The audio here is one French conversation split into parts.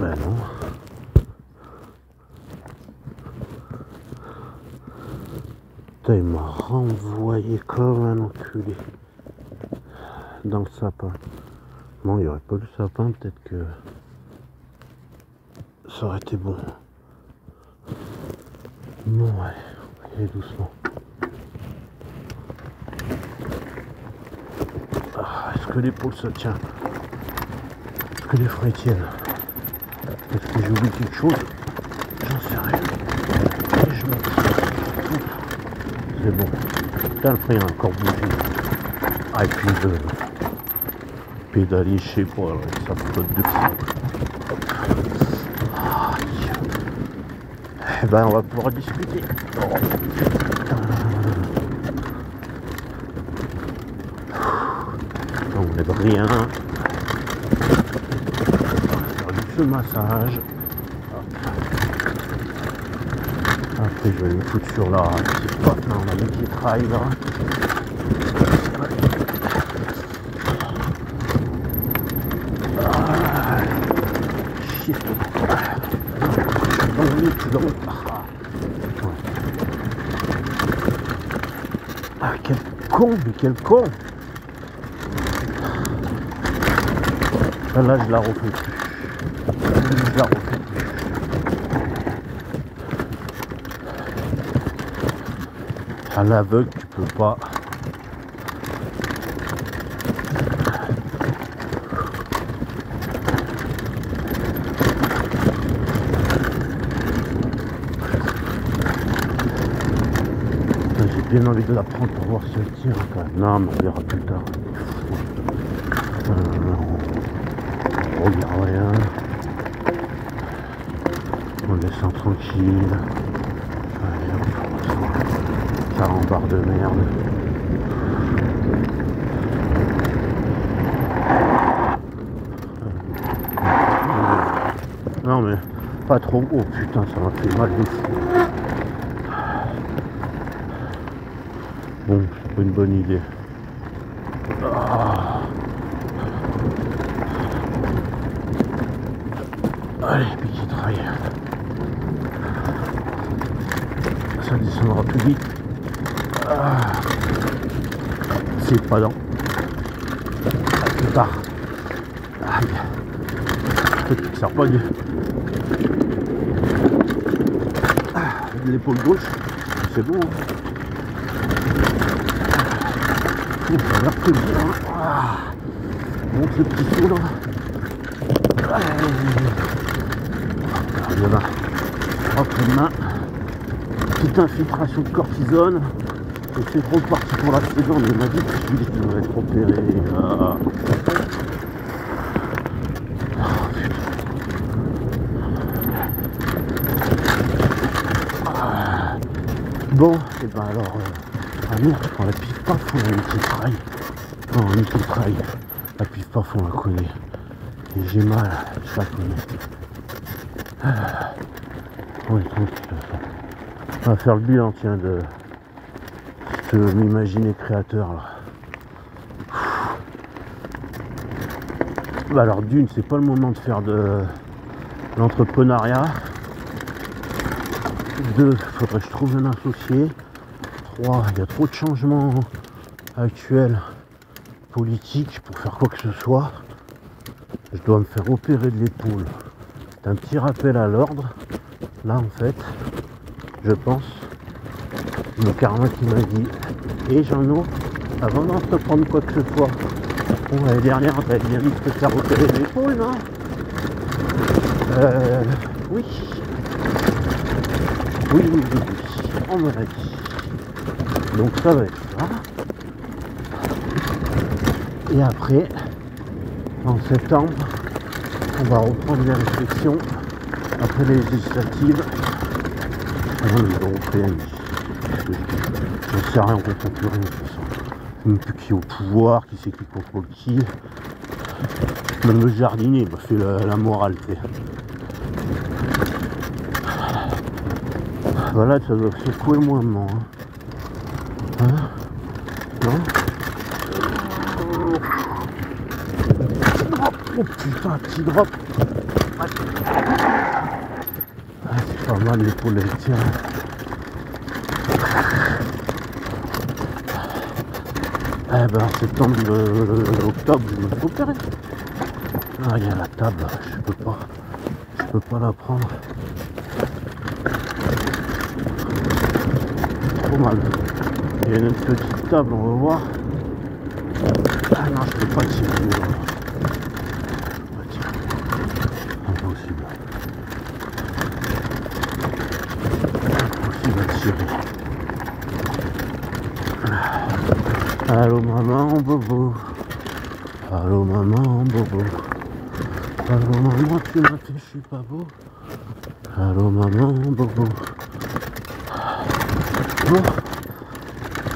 Ben non. Putain, il m'a renvoyé comme un enculé. Dans le sapin. Bon, il n'y aurait pas le sapin, peut-être que ça aurait été bon. Bon, ouais, allez doucement. Ah, Est-ce que l'épaule se tient Est-ce que les freins tiennent? Est-ce que j'ai oublié quelque chose J'en sais rien. Je me. C'est bon. Putain, le frein a encore bougé. Ah, et puis je pédaler, je sais pas, alors ça flotte de fou. Ah, eh ben, on va pouvoir discuter. Oh. On lève rien. Ce massage. Après, je vais me foutre sur la petite porte. Là, on a une petite rail là. Ah, le le- Ah. Ah, quel con, mais quel con Ah, Là, je la refais plus. La. À l'aveugle, tu peux pas. J'ai bien envie de la prendre pour voir si elle tire quand même. Non, mais on verra plus tard. Euh, regarde rien. On descend tranquille. Allez, hop, ça rembarre de merde. Non mais pas trop. Oh putain, ça m'a fait mal de fou. Bon, c'est pas une bonne idée. Ah. Allez, petite rail. Ça descendra plus vite. C'est pas dans. Quelque part. Aïe. Peut-être que ça de... Ah, l'épaule gauche. C'est bon. hein. Ça a l'air très bien. hein. Ah. Monte le petit saut là. Allez. Hop, une main. Petite infiltration de cortisone. Et c'est trop parti pour la saison, il m'a dit que celui qui devrait être opéré. Ah. Bon, et ben alors. euh, Ah quand la pif paf, on a une petite rail. Non, une petite rail. La pif paf, on la connaît. Et j'ai mal, je la connais. Ah. Oui, tranquille. On va faire le bilan, tiens, de ce m'imaginer créateur là. Alors d'une, c'est pas le moment de faire de l'entrepreneuriat. Deux, faudrait que je trouve un associé. Trois, il y a trop de changements actuels politiques pour faire quoi que ce soit. Je dois me faire opérer de l'épaule. C'est un petit rappel à l'ordre. Là en fait, je pense, le karma qui m'a dit Et Jean-No, avant d'entreprendre quoi que ce soit, bon l'année dernière t'avais bien dit te faire opérer l'épaule, non Euh oui. Oui, oui, oui, oui. On me l'a dit. Donc ça va être ça. Et après, en septembre, on va reprendre les réflexions après les législatives. Non, mais européennes. Je sais rien, on comprend plus rien de toute façon. Même plus qui est au pouvoir, qui c'est qui contrôle qui. Même le jardinier m'a fait la, la morale. tu sais. Voilà, ça doit secouer moins hein. Hein? Non? Oh putain, petit drop Ah, c'est pas mal l'épaule elle tient. Eh ben en septembre, euh, octobre, je me. Ah, il y a la table, je peux pas. Je peux pas la prendre. Trop mal. Il y a une petite table, on va voir. Ah non, je peux pas tirer. Je peux pas tirer. Impossible. Impossible à tirer. Allô maman bobo. Allô maman bobo. Allô maman tu m'as fait je suis pas beau. Allô maman bobo. Bon.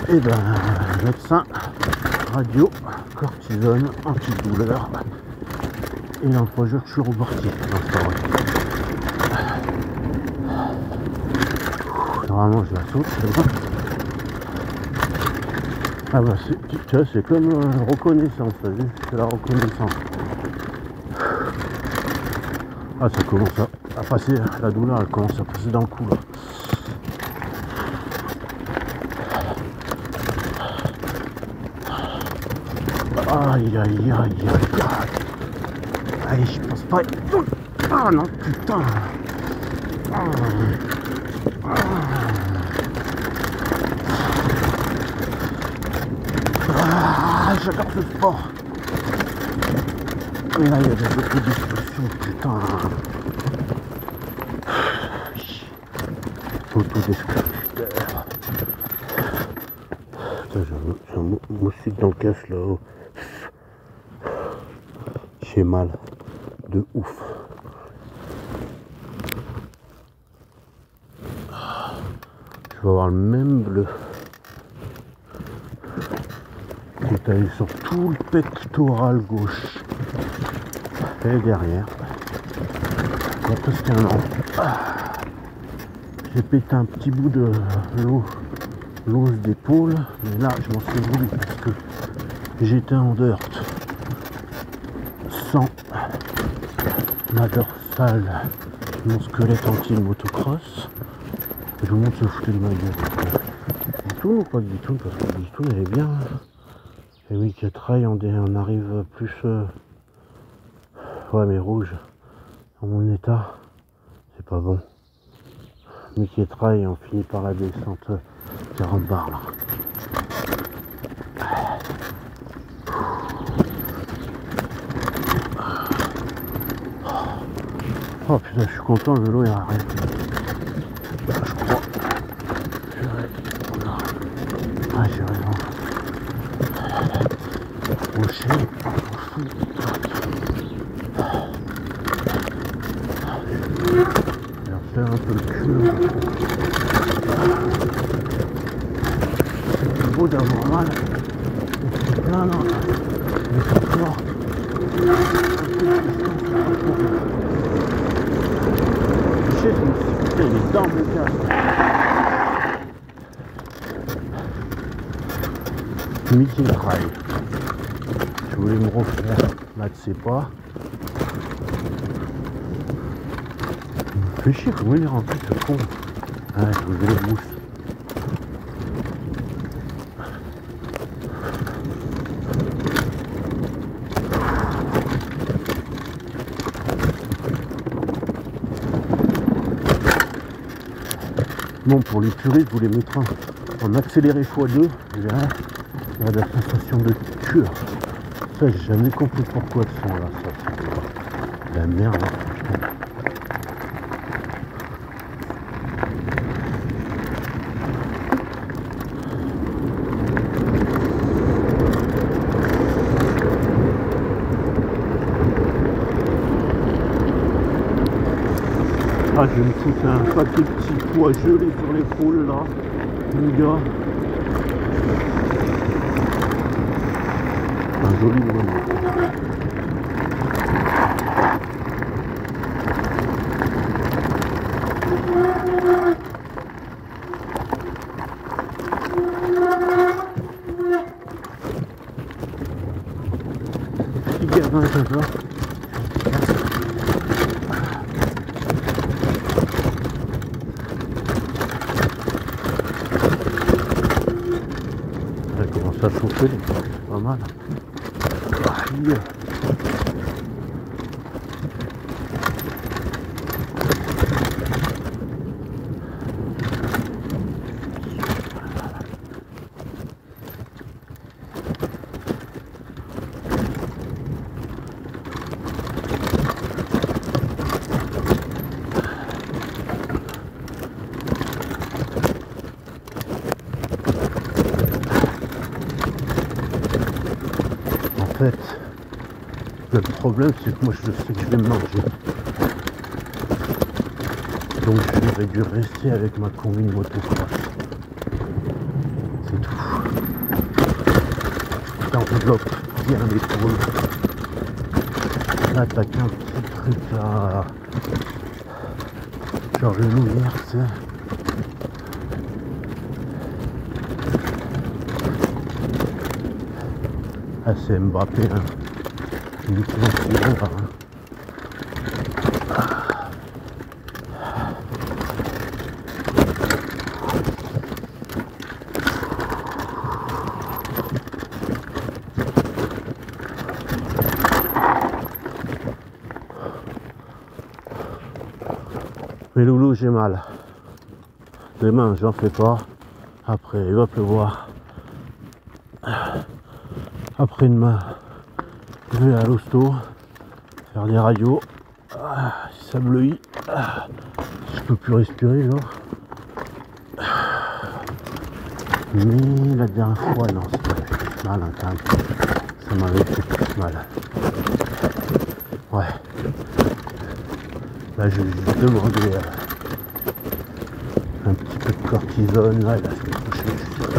Et ben médecin, radio, cortisone, antidouleur. Et trois jours je suis reparti. Je la saute. Ah bah tu vois, c'est comme euh, reconnaissance, C'est la reconnaissance. Ah ça commence à, passer, la douleur elle commence à passer dans le cou là. Aïe aïe aïe aïe aïe. Allez, je pense pas. Ah non putain. Ah. Ah, j'adore ce sport. Mais là, il y a des beaucoup d'expressions, putain. Autodestructeur. Putain, j'ai un, un mou- moustique dans le casque là-haut. J'ai mal. De ouf. Je vais avoir le même bleu. Sur tout le pectoral gauche et derrière. An. Ah. J'ai pété un petit bout de l'eau, l'os d'épaule, mais là je m'en suis voulu parce que j'étais en dirt sans ma dorsale, mon squelette anti motocross. Et tout le monde se foutait de ma gueule. Du tout ou pas du tout Parce que du tout elle est bien. Et oui, qui trail, on, on arrive plus. Ouais, mais rouge. Dans mon état, c'est pas bon. Mickey trail, on finit par la descente euh, 40 bars là. Oh putain, je suis content, le vélo il arrête. Je crois. Purée. Voilà. Ah, j'ai raison. Rocher, on s'en fout. Je vais refaire un peu le cul. Et c'est plein là. Mais c'est fort. Je me suis mon casque. Meeting. Je voulais me refaire, là tu sais pas? Fait chier, comment il est ce con Ah, je veux les Bon, pour les purées, je voulais mettre un en accéléré x2. Et là, a la sensation de cure. Ça, j'ai jamais compris pourquoi ce son là. Ça, la merde, me foutre un paquet de petits pois gelés sur l'épaule là, mon gars. Un joli moment. Petit comme ça. À chauffer, c'est pas mal. Le problème c'est que moi je sais que je vais manger. Donc j'aurais dû rester avec ma combine motocross. C'est tout. T'enveloppes bien l'épaule. Là t'as qu'un petit truc à. Genre le lumière, tu Ah, c'est Mbappé, hein. Hein. Mais Loulou, j'ai mal. Demain, j'en fais pas. Après, il va pleuvoir. Après demain, je vais à l'hosto faire des radios. Ah, ça bleuit. Ah, je peux plus respirer, genre. Mais la dernière fois, non, ça m'avait fait mal, hein, quand même. Ça m'avait fait plus mal. Ouais. Là, je vais demander euh, un petit peu de cortisone, là, la semaine prochaine, je suis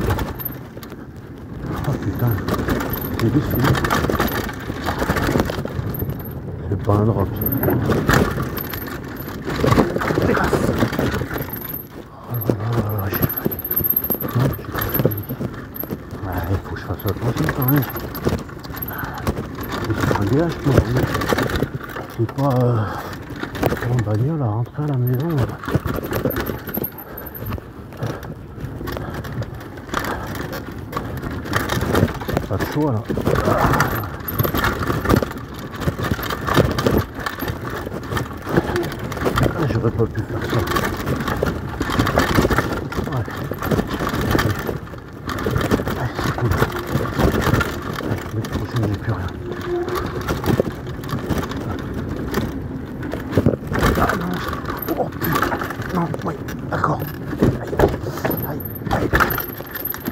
Oh putain, c'est décidé. C'est pas un drop. Oh là là j'ai pas il faut que je fasse attention quand même. C'est sur un. C'est pas... Euh en bagnole à rentrer à la maison. Pas de choix là. Ah, J'aurais pas pu faire ça. Ah, c'est cool. Plus rien. Ah non Oh putain Non, oui, d'accord. Aïe, aïe, aïe.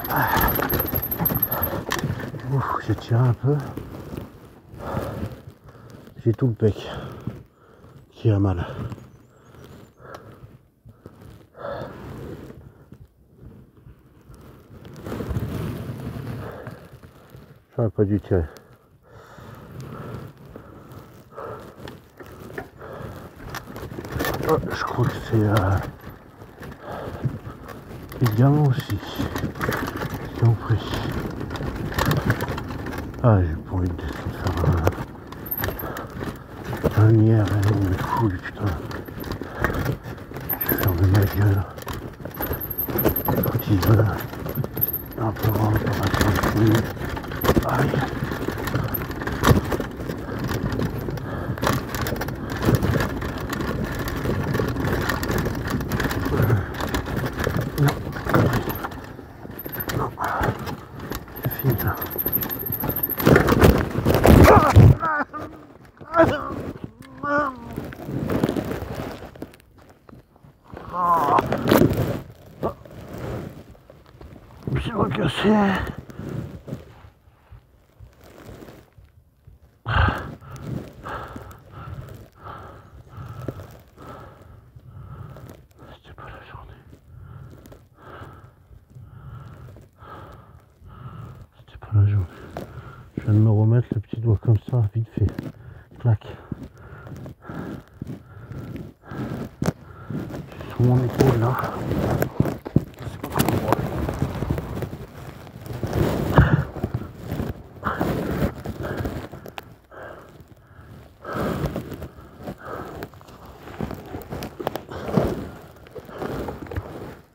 Ah. Ouf, je tire un peu. J'ai tout le bec qui a mal. J'aurais pas dû tirer. Oh, je crois que c'est euh, les diamants aussi qui ont pris. Ah, j'ai pas envie de faire un, un IRL, mais fou, putain. Je vais fermer ma gueule. Quand il veut. Un peu rendre par la Aïe. C'est fini. Je vais casser. C'était pas la journée. C'était pas la journée. Je viens de me remettre le petit doigt comme ça, vite fait. Clac. Sur mon épaule là.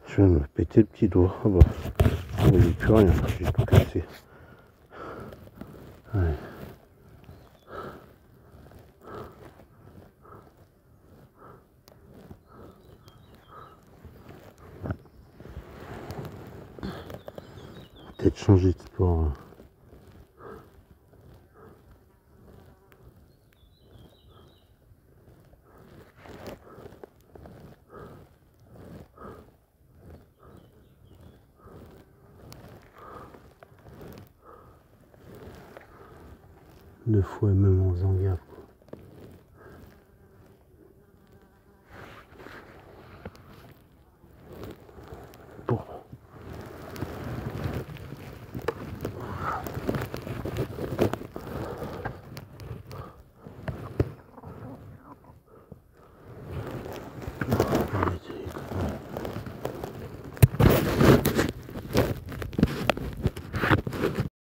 Je vais me péter le petit doigt. Ah bah, il n'y a plus rien, j'ai tout cassé. Changer de sport. hein. Deux fois même en Zanga.